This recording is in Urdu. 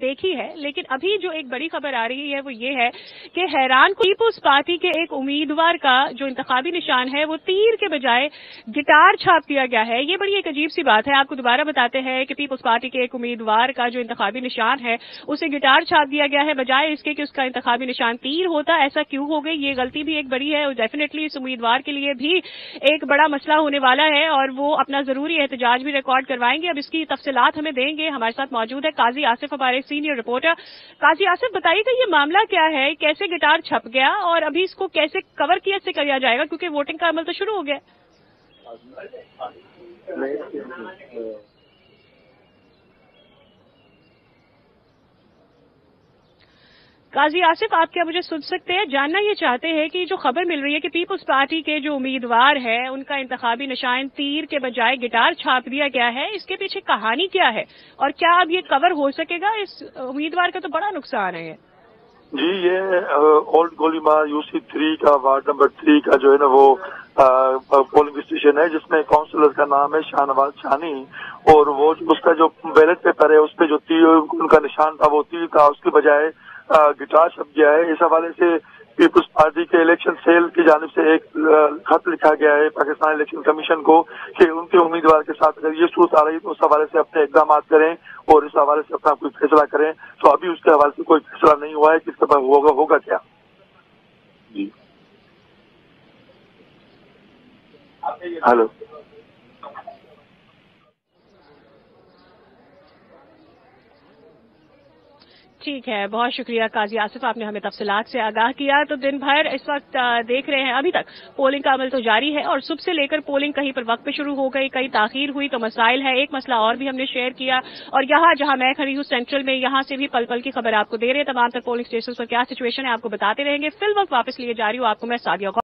دیکھی ہے، لیکن ابھی جو ایک بڑی خبر آ رہی ہے وہ یہ ہے کہ حیران کو پیپلز پارٹی کے ایک امیدوار کا جو انتخابی نشان ہے، وہ تیر کے بجائے گٹار چھاپ دیا گیا ہے۔ یہ بڑی ایک عجیب سی بات ہے۔ آپ کو دوبارہ بتاتے ہیں کہ پیپلز پارٹی کے ایک امیدوار کا جو انتخابی نشان ہے، اسے گٹار چھاپ دیا گیا ہے، بجائے اس کے کہ اس کا انتخابی نشان تیر ہوتا، ایسا کیوں ہو گئی؟ یہ غلطی بھی ایک بڑی ہے اور ڈیفینیٹلی اس امیدوار کے لیے بھی ایک بڑا مسئلہ ہونے والا ہے اور وہ اپنا ضروری احتجاج بھی ریکارڈ کروائیں گے۔ اب اس کی تفصیلات ہمیں دیں گے۔ ہمارے ساتھ موجود ہے قاضی آصف ہمارے سینئر رپورٹر قاضی آصف، بتائیے گا یہ معاملہ کیا ہے؟ کیسے گٹار چھپ گیا؟ اور ابھی اس کو کیسے کور کیا سے کیا جائے گا؟ کیونکہ ووٹنگ کا عمل تو شروع ہو گیا۔ قاضی آصف، آپ کیا مجھے سن سکتے ہیں؟ جاننا یہ چاہتے ہیں کہ جو خبر مل رہی ہے کہ پیپلز پارٹی کے جو امیدوار ہیں، ان کا انتخابی نشان تیر کے بجائے گٹار چھاپ دیا گیا ہے۔ اس کے پیچھے کہانی کیا ہے؟ اور کیا اب یہ کور ہو سکے گا؟ اس امیدوار کا تو بڑا نقصان ہے جی یہ old Golimar U C three کا وارڈ نمبر تھری کا جو ہے نا وہ پولنگ اسٹیشن ہے، جس میں کاؤنسلر کا نام ہے شاہ نواز شانی، اور وہ اس کا جو بیلٹ پیپر ہے، اس پہ جو تیر، ان کا نشان تھا، وہ تیر تھا اس کے بجائے گٹار گیا ہے اس حوالے سے پیپلز پارٹی کے الیکشن سیل کی جانب سے ایک خط لکھا گیا ہے پاکستان الیکشن کمیشن کو کہ ان کے امیدوار کے ساتھ اگر یہ صورت آ رہی تو اس حوالے سے اپنے اقدامات کریں اور اس حوالے سے اپنا کوئی فیصلہ کریں۔ تو ابھی اس کے حوالے سے کوئی فیصلہ نہیں ہوا ہے کس طرح ہوگا ہوگا کیا؟ جی۔ ہلو۔ ٹھیک ہے، بہت شکریہ قاضی آصف، آپ نے ہمیں تفصیلات سے آگاہ کیا۔ تو دن بھر اس وقت دیکھ رہے ہیں، ابھی تک پولنگ کا عمل تو جاری ہے اور صبح سے لے کر پولنگ کہیں پر وقت پہ شروع ہو گئی، کہیں تاخیر ہوئی تو مسائل ہے ایک مسئلہ اور بھی ہم نے شیئر کیا اور یہاں جہاں میں کھڑی ہوں سینٹرل میں، یہاں سے بھی پل پل کی خبر آپ کو دے رہے ہیں۔ تمام تر پولنگ اسٹیشن پر کیا سچویشن ہے، آپ کو بتاتے رہیں گے۔ فی الوقت واپس لیے جا رہی ہوں، آپ کو میں سادیا